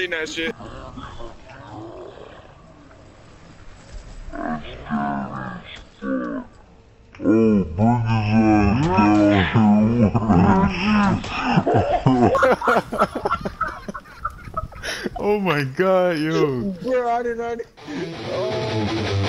seen that shit. Oh, oh my god, yo. Bro, I did. Oh.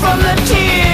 from the tears.